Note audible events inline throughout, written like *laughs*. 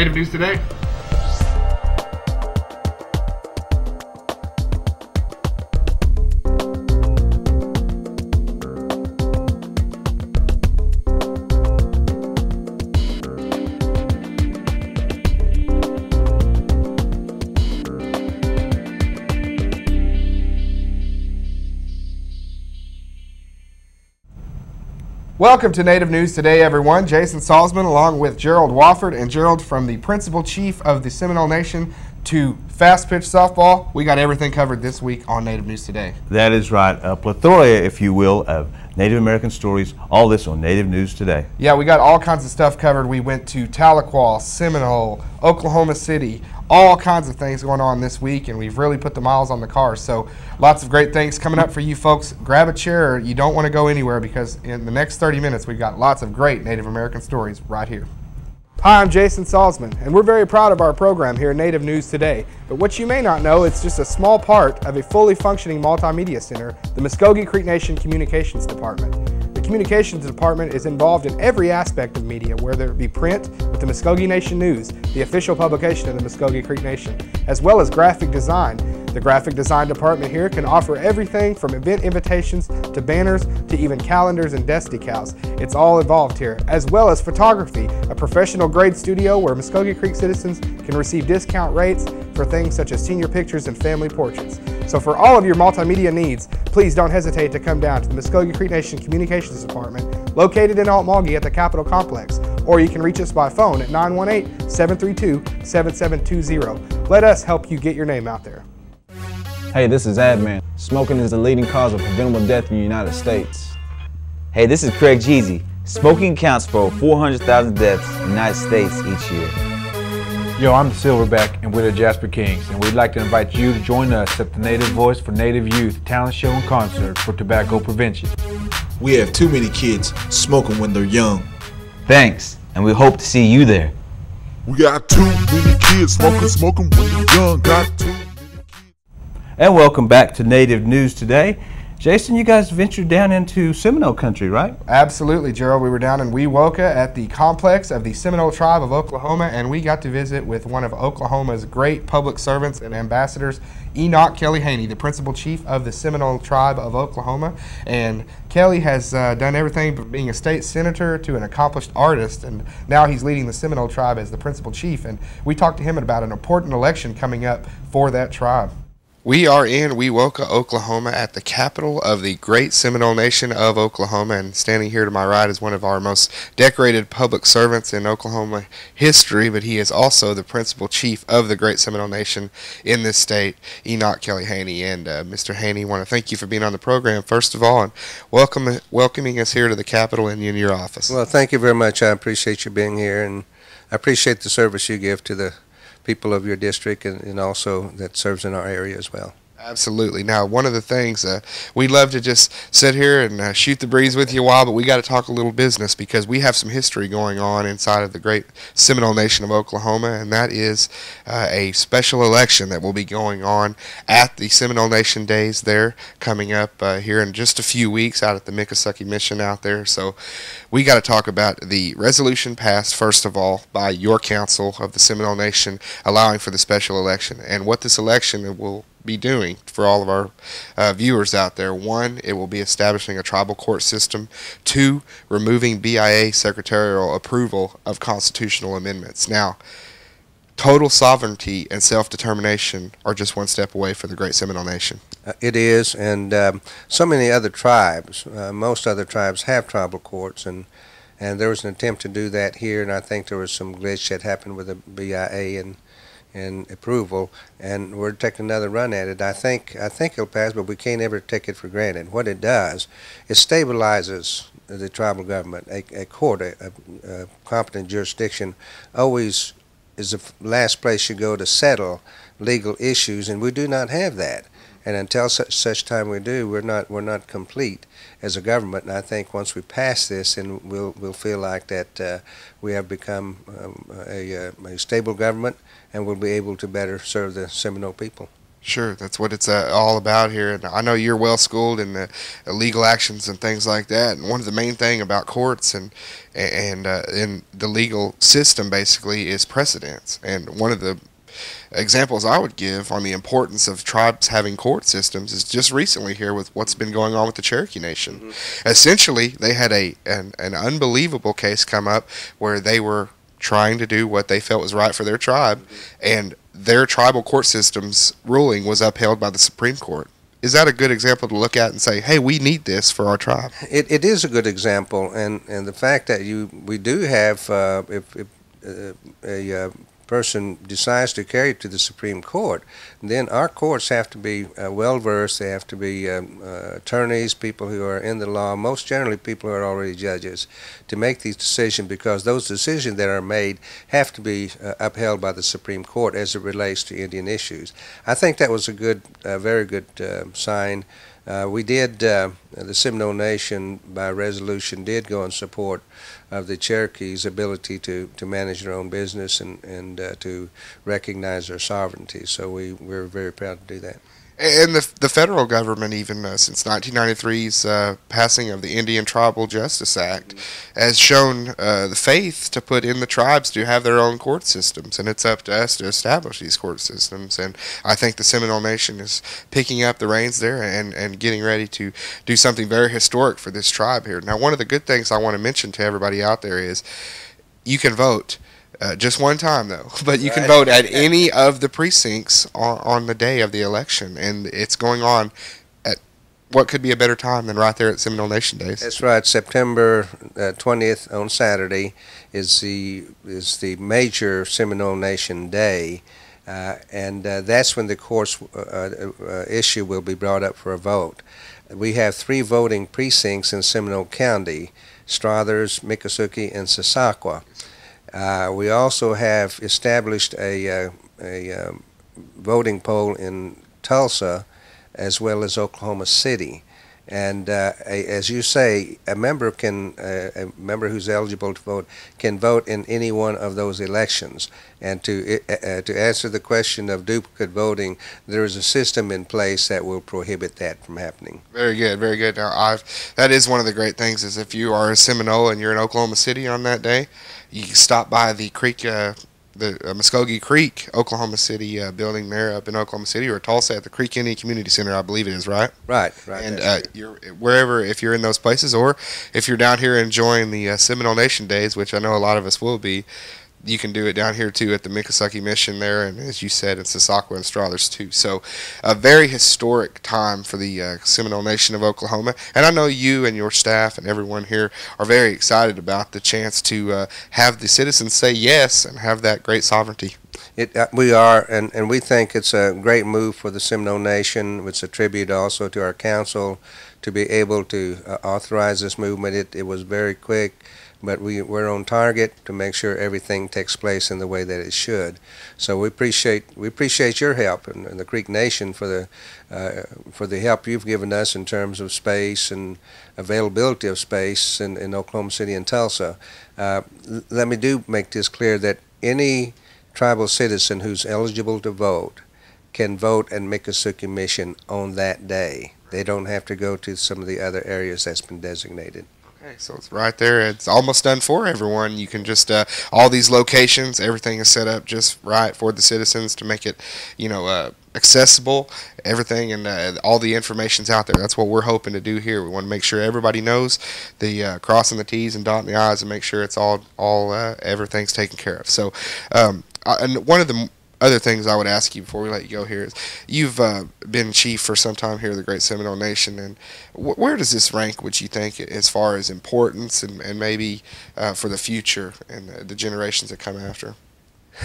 Native News Today. Welcome to Native News Today, everyone. Jason Salzman, along with Gerald Wofford, and Gerald from the Principal Chief of the Seminole Nation to Fast Pitch Softball. We got everything covered this week on Native News Today. That is right. A plethora, if you will, of Native American stories. All this on Native News Today. Yeah, we got all kinds of stuff covered. We went to Tahlequah, Seminole, Oklahoma City, all kinds of things going on this week, and we've really put the miles on the car. So lots of great things coming up for you folks. Grab a chair. You don't want to go anywhere because in the next 30 minutes, we've got lots of great Native American stories right here. Hi, I'm Jason Salzman, and we're very proud of our program here at Native News Today. But what you may not know, it's just a small part of a fully functioning multimedia center, the Muskogee Creek Nation Communications Department. The Communications Department is involved in every aspect of media, whether it be print with the Muskogee Nation News, the official publication of the Muskogee Creek Nation, as well as graphic design. The graphic design department here can offer everything from event invitations to banners to even calendars and desk decals. It's all involved here, as well as photography, a professional grade studio where Muskogee Creek citizens can receive discount rates for things such as senior pictures and family portraits. So for all of your multimedia needs, please don't hesitate to come down to the Muskogee Creek Nation Communications Department located in Okmulgee at the Capitol Complex, or you can reach us by phone at 918-732-7720. Let us help you get your name out there. Hey, this is Adman. Smoking is the leading cause of preventable death in the United States. Hey, this is Craig Jeezy. Smoking accounts for 400,000 deaths in the United States each year. Yo, I'm the Silverback and we're the Jasper Kings, and we'd like to invite you to join us at the Native Voice for Native Youth talent show and concert for tobacco prevention. We have too many kids smoking when they're young. Thanks, and we hope to see you there. We got too many kids smoking, smoking when they're young. Got too And welcome back to Native News Today. Jason, you guys ventured down into Seminole country, right? Absolutely, Gerald. We were down in Wewoka at the complex of the Seminole Tribe of Oklahoma, and we got to visit with one of Oklahoma's great public servants and ambassadors, Enoch Kelly Haney, the principal chief of the Seminole Tribe of Oklahoma. And Kelly has uh, done everything from being a state senator to an accomplished artist, and now he's leading the Seminole Tribe as the principal chief. And we talked to him about an important election coming up for that tribe. We are in Wewoka, Oklahoma, at the capital of the great Seminole Nation of Oklahoma. And standing here to my right is one of our most decorated public servants in Oklahoma history, but he is also the principal chief of the great Seminole Nation in this state, Enoch Kelly Haney. And uh, Mr. Haney, I want to thank you for being on the program, first of all, and welcome, welcoming us here to the capital and in your office. Well, thank you very much. I appreciate you being here, and I appreciate the service you give to the people of your district and, and also that serves in our area as well. Absolutely. Now, one of the things uh, we love to just sit here and uh, shoot the breeze with you a while, but we got to talk a little business because we have some history going on inside of the great Seminole Nation of Oklahoma, and that is uh, a special election that will be going on at the Seminole Nation Days there coming up uh, here in just a few weeks out at the Mekusukey Mission out there. So, we got to talk about the resolution passed first of all by your council of the Seminole Nation allowing for the special election and what this election will be doing for all of our uh, viewers out there. One, it will be establishing a tribal court system. Two, removing BIA secretarial approval of constitutional amendments. Now, total sovereignty and self-determination are just one step away for the Great Seminole Nation. Uh, it is, and um, so many other tribes, uh, most other tribes have tribal courts, and and there was an attempt to do that here, and I think there was some glitch that happened with the BIA and and approval, and we're taking another run at it. I think I think it'll pass, but we can't ever take it for granted. What it does, it stabilizes the tribal government. A, a court, a, a, competent jurisdiction, always is the last place you go to settle legal issues, and we do not have that. And until such, such time we do, we're not we're not complete as a government. And I think once we pass this, and we'll we'll feel like that uh, we have become um, a, a stable government, and we'll be able to better serve the Seminole people. Sure, that's what it's uh, all about here. And I know you're well schooled in the uh, legal actions and things like that. And one of the main thing about courts and and uh, in the legal system basically is precedents. And one of the examples I would give on the importance of tribes having court systems is just recently here with what's been going on with the Cherokee Nation. Essentially, they had a an, an unbelievable case come up where they were trying to do what they felt was right for their tribe, and their tribal court system's ruling was upheld by the Supreme Court. Is that a good example to look at and say, "Hey, we need this for our tribe"? It, it is a good example, and, and the fact that you we do have uh, if, if uh, a uh, person decides to carry it to the Supreme Court, then our courts have to be uh, well versed. They have to be um, uh, attorneys, people who are in the law, most generally people who are already judges, to make these decisions because those decisions that are made have to be uh, upheld by the Supreme Court as it relates to Indian issues. I think that was a good, uh, very good uh, sign. Uh, we did, uh, the Seminole Nation by resolution did go and support of the Cherokees' ability to, to manage their own business and, and uh, to recognize their sovereignty. So we, we're very proud to do that. And the, the federal government, even uh, since 1993's uh, passing of the Indian Tribal Justice Act, has shown uh, the faith to put in the tribes to have their own court systems. And it's up to us to establish these court systems. And I think the Seminole Nation is picking up the reins there and, and getting ready to do something very historic for this tribe here. Now, one of the good things I want to mention to everybody out there is you can vote. Uh, just one time though, *laughs* but you can Right. vote at any of the precincts on, on the day of the election, and it's going on at what could be a better time than right there at Seminole Nation Days. That's right. September uh, twentieth on Saturday is the is the major Seminole Nation Day, uh, and uh, that's when the course uh, uh, issue will be brought up for a vote. We have three voting precincts in Seminole County: Strathers, Mekusukey, and Sasakwa. Uh, we also have established a uh, a um, voting poll in Tulsa, as well as Oklahoma City. And uh, as you say, a member can uh, a member who's eligible to vote can vote in any one of those elections. And to uh, uh, to answer the question of duplicate voting, there is a system in place that will prohibit that from happening. Very good, very good. Now, I've that is one of the great things is if you are a Seminole and you're in Oklahoma City on that day, you stop by the creek, uh, the uh, Muskogee Creek, Oklahoma City uh, building there up in Oklahoma City, or Tulsa at the Creek Indian Community Center, I believe it is, right? Right, right. and uh, you're wherever if you're in those places or if you're down here enjoying the uh, Seminole Nation days, which I know a lot of us will be, you can do it down here too at the Mekusukey Mission there, and as you said, in Sasakwa and Strathers too. So, a very historic time for the uh, Seminole Nation of Oklahoma, and I know you and your staff and everyone here are very excited about the chance to uh, have the citizens say yes and have that great sovereignty. It, uh, we are, and, and we think it's a great move for the Seminole Nation. It's a tribute also to our council to be able to uh, authorize this movement. It, it was very quick, but we, we're on target to make sure everything takes place in the way that it should. So we appreciate we appreciate your help and, and the Creek Nation for the uh, for the help you've given us in terms of space and availability of space in, in Oklahoma City and Tulsa. Uh, let me do make this clear that any tribal citizen who's eligible to vote can vote at Mekusukey Mission on that day. They don't have to go to some of the other areas that's been designated. Okay, so it's right there. It's almost done for everyone. You can just uh, all these locations, everything is set up just right for the citizens to make it, you know, uh, accessible. Everything and uh, all the information's out there. That's what we're hoping to do here. We want to make sure everybody knows the uh, crossing the T's and dotting the I's and make sure it's all all uh, everything's taken care of. So, um, uh, and one of the other things I would ask you before we let you go here is you've uh, been chief for some time here of the Great Seminole Nation, and wh- where does this rank, would you think, as far as importance and, and maybe uh, for the future and the, the generations that come after?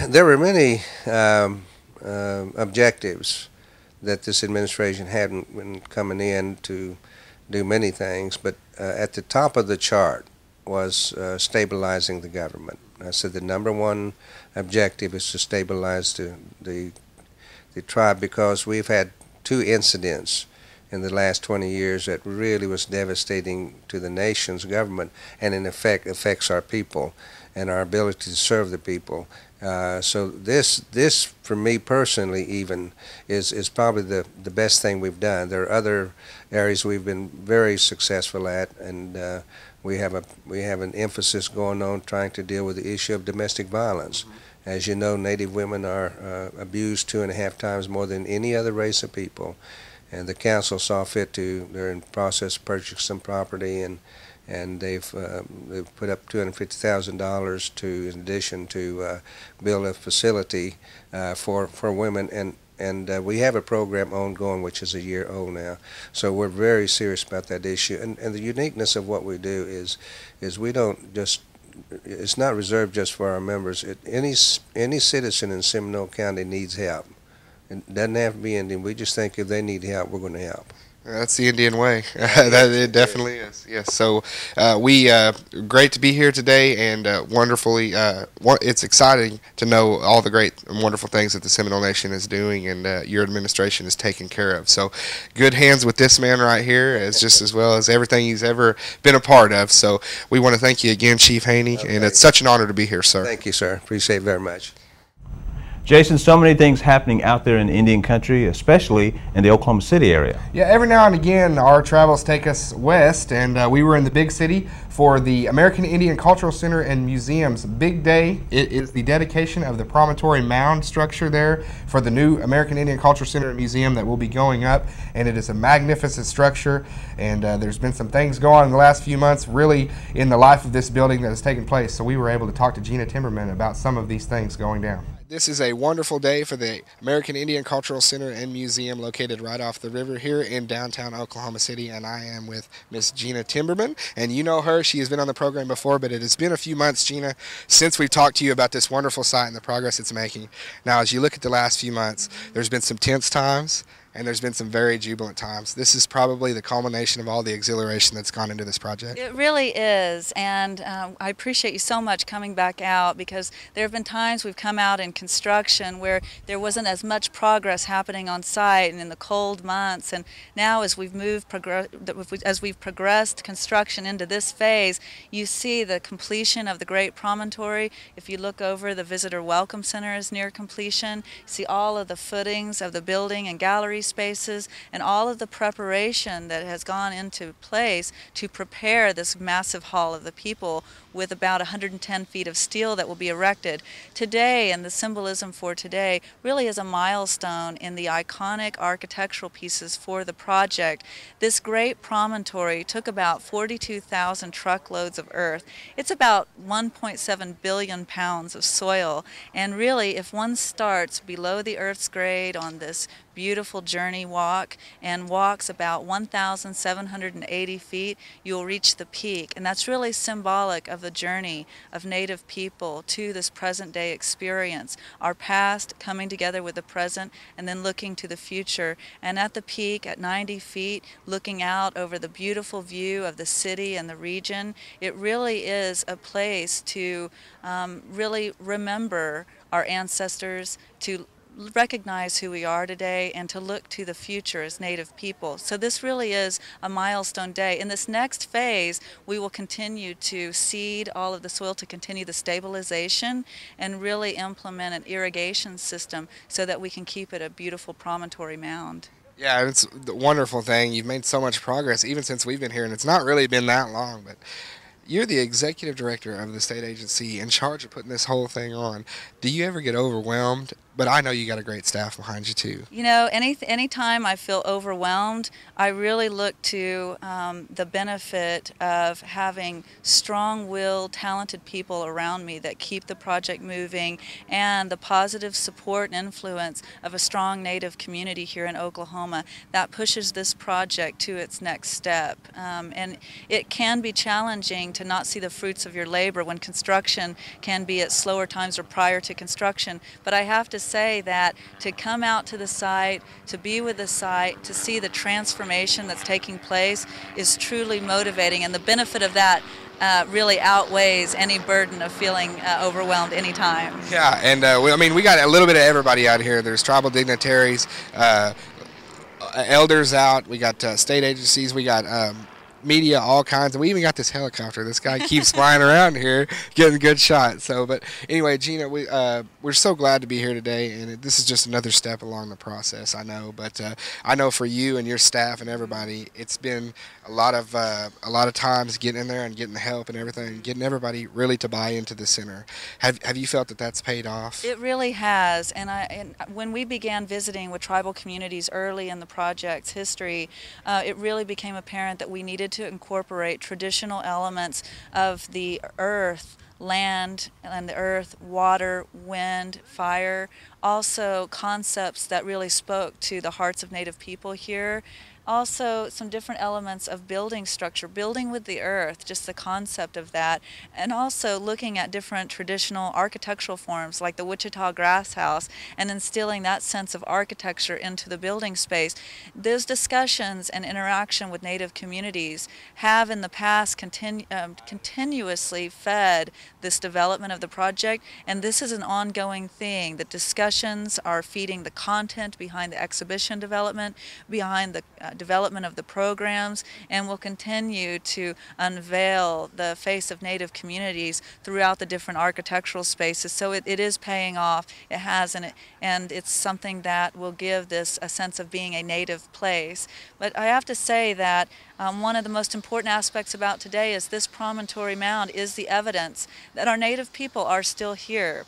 There were many um, um objectives that this administration had when coming in to do many things, but uh, at the top of the chart was uh, stabilizing the government. I said the number one objective is to stabilize the, the, the tribe because we've had two incidents in the last 20 years that really was devastating to the nation's government and in effect affects our people. and our ability to serve the people. Uh, so this this for me personally even is is probably the the best thing we've done. There are other areas we've been very successful at, and uh, we have a we have an emphasis going on trying to deal with the issue of domestic violence. As you know, Native women are uh, abused two and a half times more than any other race of people, and the council saw fit to. They're in process of purchasing some property and and they've uh, they've put up two hundred fifty thousand dollars to in addition to uh, build a facility uh, for for women. And and uh, we have a program ongoing which is a year old now. So we're very serious about that issue. And and the uniqueness of what we do is is we don't just it's not reserved just for our members. It, any any citizen in Seminole County needs help. It doesn't have to be Indian. We just think if they need help we're going to help That's the Indian way. *laughs* that it definitely is. Yes. So uh, we uh, great to be here today, and uh, wonderfully, uh, it's exciting to know all the great and wonderful things that the Seminole Nation is doing, and uh, your administration is taking care of. So, good hands with this man right here, as *laughs* just as well as everything he's ever been a part of. So, we want to thank you again, Chief Haney, and it's such an honor to be here, sir. thank you sir appreciate it very much Jason, so many things happening out there in Indian country, especially in the Oklahoma City area. Yeah, every now and again, our travels take us west, and uh, we were in the big city for the American Indian Cultural Center and Museum's big day. It is the dedication of the promontory mound structure there for the new American Indian Cultural Center and Museum that will be going up, and it is a magnificent structure. And uh, there's been some things going on in the last few months, really in the life of this building that has taken place. So we were able to talk to Gena Timberman about some of these things going down. This is a wonderful day for the American Indian Cultural Center and Museum located right off the river here in downtown Oklahoma City. And I am with Miss Gena Timberman. And you know her, she has been on the program before, but it has been a few months, Gena, since we've talked to you about this wonderful site and the progress it's making. Now, as you look at the last few months, there's been some tense times. And there's been some very jubilant times. This is probably the culmination of all the exhilaration that's gone into this project. It really is, and um, I appreciate you so much coming back out because there have been times we've come out in construction where there wasn't as much progress happening on site and in the cold months, and now as we've moved progress, as we've progressed construction into this phase, you see the completion of the Great Promontory. If you look over, the Visitor Welcome Center is near completion. You see all of the footings of the building and gallery spaces and all of the preparation that has gone into place to prepare this massive hall of the people with about 110 feet of steel that will be erected. Today, and the symbolism for today, really is a milestone in the iconic architectural pieces for the project. This great promontory took about 42,000 truckloads of earth. It's about 1.7 billion pounds of soil. And really, if one starts below the Earth's grade on this beautiful journey walk and walks about 1,780 feet, you'll reach the peak. And that's really symbolic of the journey of Native people to this present day experience. Our past coming together with the present and then looking to the future. And at the peak, at 90 feet, looking out over the beautiful view of the city and the region, it really is a place to um, really remember our ancestors, to recognize who we are today and to look to the future as Native people. So this really is a milestone day. In this next phase, we will continue to seed all of the soil to continue the stabilization and really implement an irrigation system so that we can keep it a beautiful promontory mound. Yeah, it's the wonderful thing. You've made so much progress even since we've been here, and it's not really been that long, but you're the executive director of the state agency in charge of putting this whole thing on. Do you ever get overwhelmed? But I know you got a great staff behind you too. You know, any anytime I feel overwhelmed, I really look to um, the benefit of having strong-willed, talented people around me that keep the project moving, and the positive support and influence of a strong Native community here in Oklahoma that pushes this project to its next step. Um, and it can be challenging to not see the fruits of your labor when construction can be at slower times or prior to construction. But I have to say that to come out to the site, to be with the site, to see the transformation that's taking place is truly motivating, and the benefit of that uh, really outweighs any burden of feeling uh, overwhelmed anytime. Yeah, and uh, we, I mean, we got a little bit of everybody out here. There's tribal dignitaries, uh, elders out. We got uh, state agencies. We got um, media, all kinds, and we even got this helicopter. This guy keeps flying around here, getting good shots. So, but anyway, Gena, we uh, we're so glad to be here today, and it, this is just another step along the process. I know, but uh, I know for you and your staff and everybody, it's been a lot of uh, a lot of times getting in there and getting the help and everything, and getting everybody really to buy into the center. Have Have you felt that that's paid off? It really has, and I and when we began visiting with tribal communities early in the project's history, uh, it really became apparent that we needed to incorporate traditional elements of the earth land and the earth, water, wind, fire, also concepts that really spoke to the hearts of Native people here also some different elements of building structure, building with the earth, just the concept of that, and also looking at different traditional architectural forms like the Wichita Grass House and instilling that sense of architecture into the building space. Those discussions and interaction with Native communities have in the past continu um, continuously fed this development of the project, and this is an ongoing thing. The discussions are feeding the content behind the exhibition development, behind the uh, development of the programs and will continue to unveil the face of Native communities throughout the different architectural spaces. So it, it is paying off. It has, and, it, and it's something that will give this a sense of being a Native place. But I have to say that um, one of the most important aspects about today is this promontory mound is the evidence that our Native people are still here.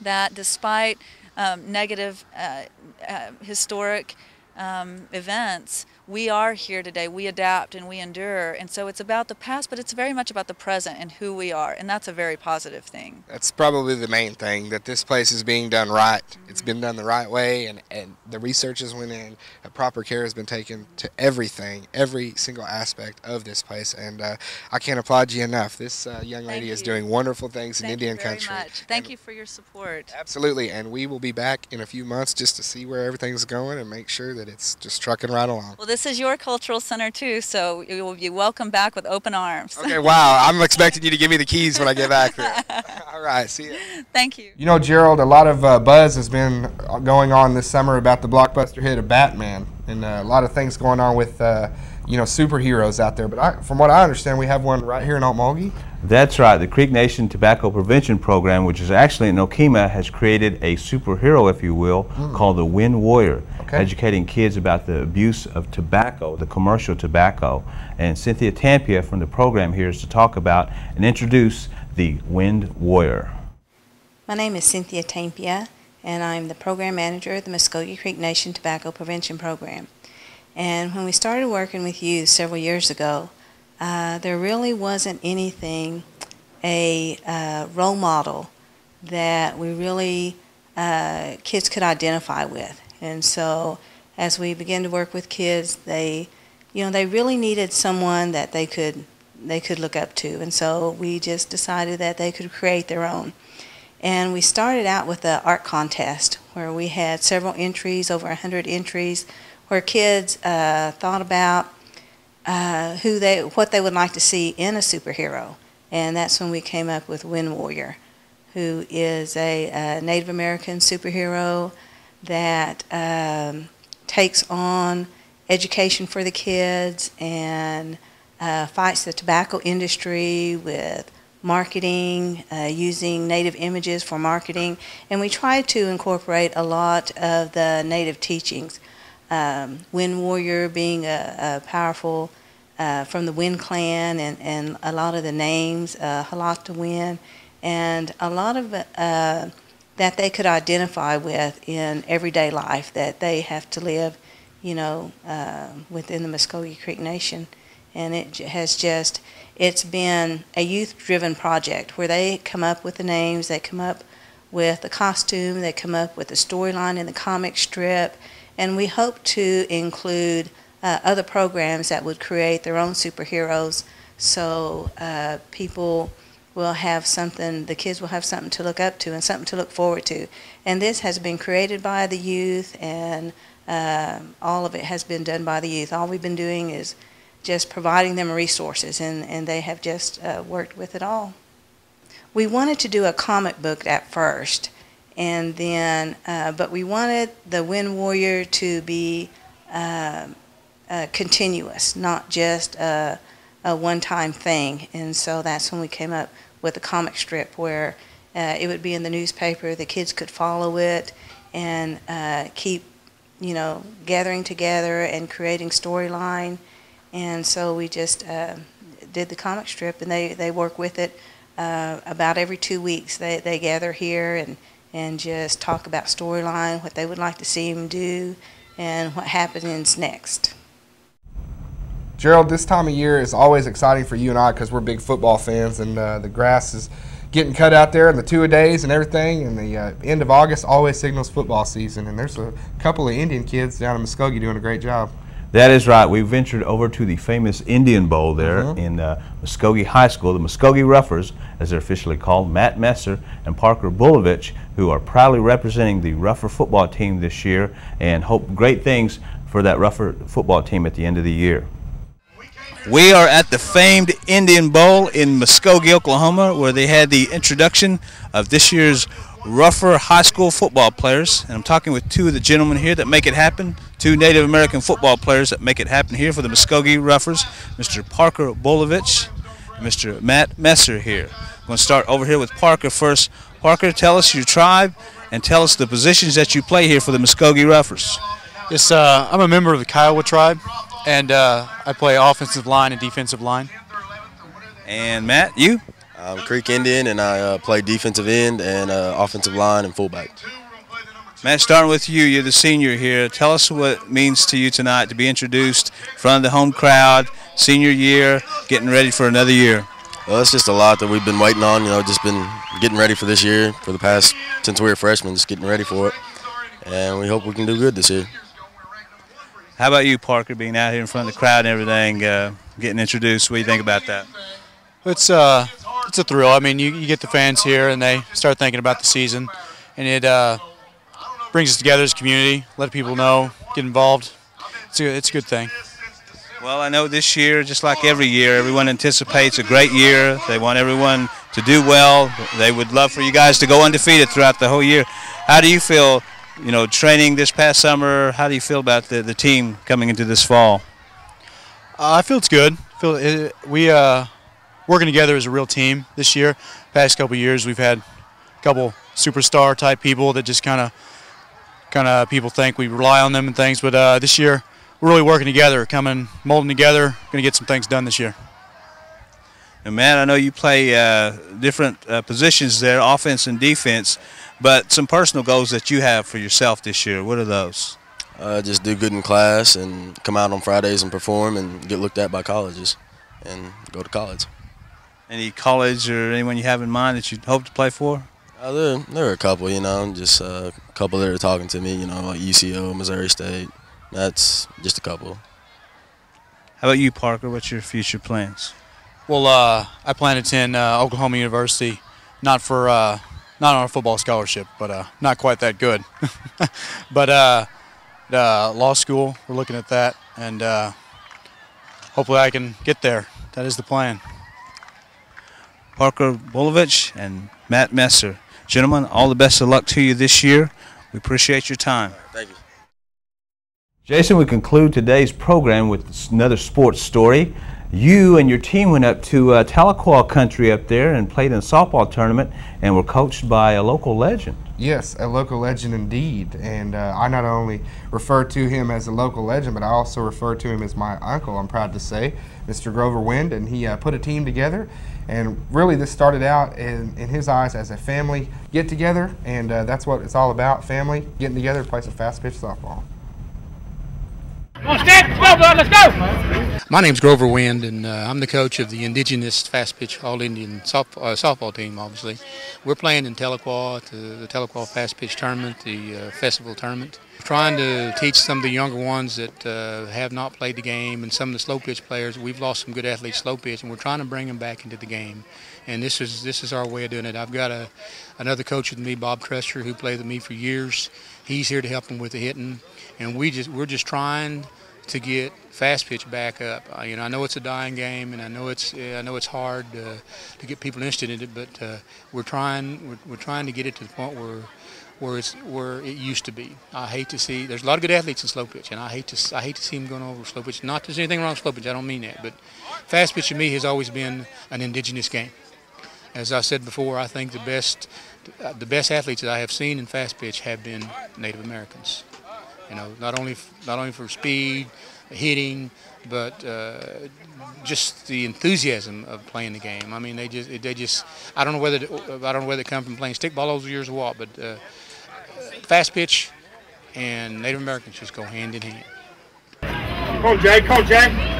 That despite um, negative uh, uh, historic um, events, we are here today. We adapt and we endure. And so it's about the past, but it's very much about the present and who we are. And that's a very positive thing. That's probably the main thing that this place is being done right. Mm-hmm. It's been done the right way, and, and the research has went in. proper care has been taken to everything, every single aspect of this place. And uh, I can't applaud you enough. This uh, young lady is doing wonderful things Thank in Indian you very country. Much. Thank and you for your support. Absolutely. And we will be back in a few months just to see where everything's going and make sure that it's just trucking right along. Well, this is your cultural center too, so you will be welcome back with open arms. Okay, wow. I'm expecting you to give me the keys when I get back there. *laughs* All right, see you. Thank you. You know, Gerald, a lot of uh, buzz has been going on this summer about the blockbuster hit of Batman, and uh, a lot of things going on with, uh, you know, superheroes out there. But I, from what I understand, we have one right here in Okmulgee. That's right. The Creek Nation Tobacco Prevention Program, which is actually in Okemah, has created a superhero, if you will, mm. called the Wind Warrior, okay. educating kids about the abuse of tobacco, the commercial tobacco. And Cynthia Tampia from the program here is to talk about and introduce the Wind Warrior. My name is Cynthia Tampia, and I'm the program manager of the Muskogee Creek Nation Tobacco Prevention Program. And when we started working with youth several years ago, uh, there really wasn't anything, a uh, role model that we really, uh, kids could identify with. And so as we began to work with kids, they, you know, they really needed someone that they could, they could look up to. And so we just decided that they could create their own. And we started out with an art contest where we had several entries, over 100 entries, where kids uh, thought about uh, who they, what they would like to see in a superhero. And that's when we came up with Wind Warrior, who is a, a Native American superhero that um, takes on education for the kids and uh, fights the tobacco industry with marketing, uh, using native images for marketing, and we try to incorporate a lot of the native teachings um, Wind Warrior being a, a powerful uh, from the Wind Clan and, and a lot of the names, uh, Halata Wind, and a lot of uh, that they could identify with in everyday life that they have to live, you know, uh, within the Muskogee Creek Nation. And it has just, it's been a youth-driven project where they come up with the names, they come up with the costume, they come up with the storyline in the comic strip, and we hope to include uh, other programs that would create their own superheroes so uh, people will have something, the kids will have something to look up to and something to look forward to. And this has been created by the youth and uh, all of it has been done by the youth. All we've been doing is just providing them resources and, and they have just uh, worked with it all. We wanted to do a comic book at first and then, uh, but we wanted the Wind Warrior to be uh, uh, continuous, not just a, a one-time thing. And so that's when we came up with a comic strip where uh, it would be in the newspaper, the kids could follow it and uh, keep, you know, gathering together and creating storyline. And so we just uh, did the comic strip, and they, they work with it uh, about every two weeks. They, they gather here and, and just talk about storyline, what they would like to see him do, and what happens next. Gerald, this time of year is always exciting for you and I because we're big football fans, and uh, the grass is getting cut out there, and the two a days and everything. And the uh, end of August always signals football season, and there's a couple of Indian kids down in Muskogee doing a great job. That is right. We ventured over to the famous Indian Bowl there mm -hmm. in uh, Muskogee High School, the Muskogee Roughers, as they're officially called, Matt Messer and Parker Bulovich, who are proudly representing the Rougher football team this year and hope great things for that Rougher football team at the end of the year. We are at the famed Indian Bowl in Muskogee, Oklahoma, where they had the introduction of this year's Rougher High School football players. And I'm talking with two of the gentlemen here that make it happen, two Native American football players that make it happen here for the Muskogee Roughers, Mr. Parker Bulovich and Mr. Matt Messer here. I'm going to start over here with Parker first. Parker, tell us your tribe and tell us the positions that you play here for the Muskogee Roughers. Yes, uh, I'm a member of the Kiowa tribe and uh, I play offensive line and defensive line. And Matt, you? I'm Creek Indian, and I uh, play defensive end and uh, offensive line and fullback. Matt, starting with you, you're the senior here. Tell us what it means to you tonight to be introduced in front of the home crowd, senior year, getting ready for another year. Well, it's just a lot that we've been waiting on. You know, just been getting ready for this year for the past since we were freshmen, just getting ready for it, and we hope we can do good this year. How about you, Parker, being out here in front of the crowd and everything, uh, getting introduced? What do you think about that? It's uh, it's a thrill. I mean, you, you get the fans here and they start thinking about the season, and it uh, brings us together as a community. Let people know, get involved. It's a, it's a good thing. Well, I know this year, just like every year, everyone anticipates a great year. They want everyone to do well. They would love for you guys to go undefeated throughout the whole year. How do you feel you know, training this past summer. How do you feel about the, the team coming into this fall? Uh, I feel it's good. I feel it, we uh, working together as a real team this year. Past couple years, we've had a couple superstar type people that just kind of, kind of people think we rely on them and things. But uh, this year, we're really working together, coming, molding together. Going to get some things done this year. And man, I know you play uh, different uh, positions there, offense and defense. But some personal goals that you have for yourself this year, what are those? Uh, just do good in class and come out on Fridays and perform and get looked at by colleges and go to college. Any college or anyone you have in mind that you hope to play for? Uh, there, there are a couple, you know, just uh, a couple that are talking to me, you know, like UCO, Missouri State. That's just a couple. How about you, Parker? What's your future plans? Well, uh, I plan to attend uh, Oklahoma University, not for uh, not on a football scholarship, but uh, not quite that good. *laughs* but uh, law school, we're looking at that, and uh, hopefully I can get there. That is the plan. Parker Bulovich and Matt Messer. Gentlemen, all the best of luck to you this year. We appreciate your time. Thank you. Jason, we conclude today's program with another sports story you and your team went up to uh, Tahlequah country up there and played in a softball tournament and were coached by a local legend. Yes, a local legend indeed. And uh, I not only refer to him as a local legend, but I also refer to him as my uncle, I'm proud to say, Mr. Grover Wind. And he uh, put a team together. And really, this started out in, in his eyes as a family get together. And uh, that's what it's all about family getting together to play some fast pitch softball. My name's Grover Wind, and uh, I'm the coach of the indigenous fast pitch all-Indian soft, uh, softball team, obviously. We're playing in Tahlequah, the, the Tahlequah fast pitch tournament, the uh, festival tournament. We're trying to teach some of the younger ones that uh, have not played the game and some of the slow pitch players. We've lost some good athletes slow pitch, and we're trying to bring them back into the game. And this is this is our way of doing it. I've got a another coach with me, Bob Trester, who played with me for years. He's here to help them with the hitting and we just we're just trying to get fast pitch back up. Uh, you know, I know it's a dying game, and I know it's I know it's hard uh, to get people interested in it, but uh, we're trying we're, we're trying to get it to the point where where it's where it used to be. I hate to see there's a lot of good athletes in slow pitch, and I hate to I hate to see them going over slow pitch. Not there's anything wrong with slow pitch, I don't mean that, but fast pitch to me has always been an indigenous game. As I said before, I think the best the best athletes that I have seen in fast pitch have been Native Americans. You know, not only not only for speed, hitting, but uh, just the enthusiasm of playing the game. I mean, they just they just I don't know whether I don't know whether it come from playing stickball those years or what, but uh, fast pitch and Native Americans just go hand in hand. Come on, Jay. Come on, Jay.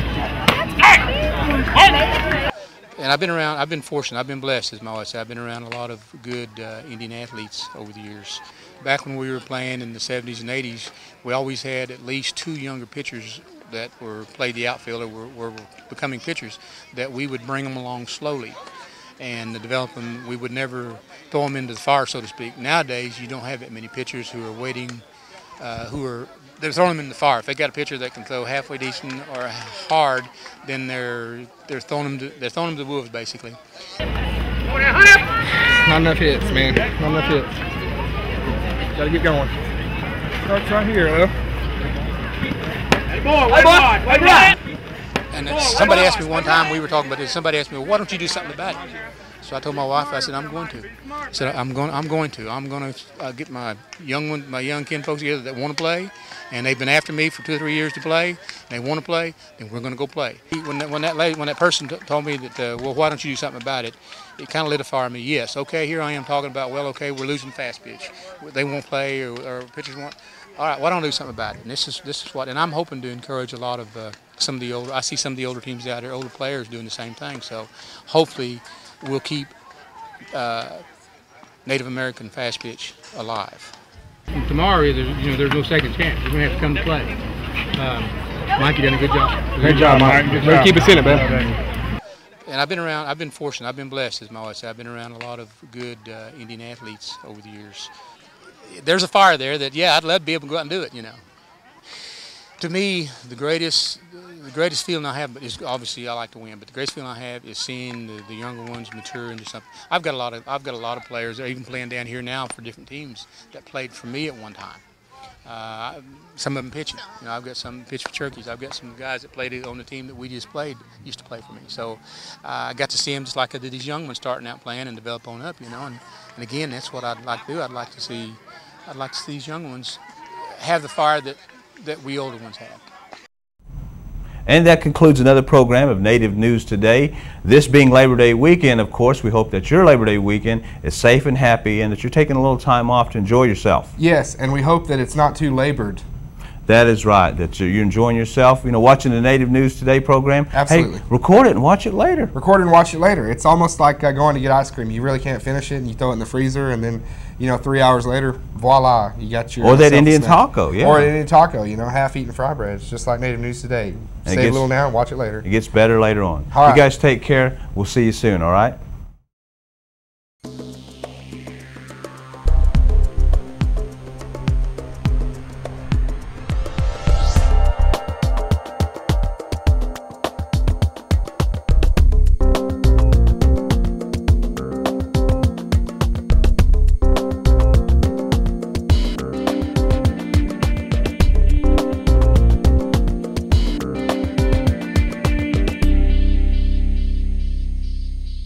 And I've been around. I've been fortunate. I've been blessed, as my wife said. I've been around a lot of good uh, Indian athletes over the years. Back when we were playing in the 70s and 80s, we always had at least two younger pitchers that were played the outfield or were, were becoming pitchers that we would bring them along slowly and develop them. We would never throw them into the fire, so to speak. Nowadays, you don't have that many pitchers who are waiting, uh, who are they're throwing them in the fire. If they got a pitcher that can throw halfway decent or hard, then they're they're throwing them to, they're throwing them to the wolves basically. Not enough hits, man. Not enough hits. Gotta get going. Starts right here, though. Hey, boy, wait, boy, wait, boy. And somebody asked me one time, we were talking about this, somebody asked me, well, why don't you do something about it? So I told my wife, I said, I'm going to. I said, I'm going, I'm going to. I'm going to uh, get my young one, my young kin folks together that want to play, and they've been after me for two or three years to play. they want to play, then we're going to go play. When that, when that lady, when that person told me that, uh, well, why don't you do something about it? It kind of lit a fire in me. Yes, okay, here I am talking about, well, okay, we're losing fast pitch. They won't play, or, or pitchers won't. All right, why don't I do something about it? And this is this is what, and I'm hoping to encourage a lot of uh, some of the older. I see some of the older teams out there, older players doing the same thing. So hopefully, we'll keep uh, Native American fast pitch alive. Tomorrow, there's, you know, there's no second chance. We're gonna have to come to play. Um, Mikey done a good job. Good job, Mike. Good job. Keep us in it, man. And I've been around. I've been fortunate. I've been blessed, as my wife said. I've been around a lot of good uh, Indian athletes over the years. There's a fire there that, yeah, I'd love to be able to go out and do it. You know. To me, the greatest the greatest feeling I have is obviously I like to win, but the greatest feeling I have is seeing the, the younger ones mature into something. I've got a lot of I've got a lot of players even playing down here now for different teams that played for me at one time. Uh, some of them pitching. You know, I've got some pitch for Cherokee. I've got some guys that played on the team that we just played used to play for me. So uh, I got to see them just like I did these young ones starting out playing and develop on up. You know, and, and again, that's what I'd like to do. I'd like to see I'd like to see these young ones have the fire that that we older ones have. And that concludes another program of Native News Today. This being Labor Day weekend, of course, we hope that your Labor Day weekend is safe and happy and that you're taking a little time off to enjoy yourself. Yes, and we hope that it's not too labored. That is right, that you're enjoying yourself, you know, watching the Native News Today program. Absolutely. Hey, record it and watch it later. Record it and watch it later. It's almost like uh, going to get ice cream. You really can't finish it and you throw it in the freezer and then, you know, three hours later, voila, you got your. Or that Indian snack. taco, yeah. Or an Indian taco, you know, half eaten fry bread. It's just like Native News Today. Save gets- a little now and watch it later. It gets better later on. All You guys take care. We'll see you soon, all right?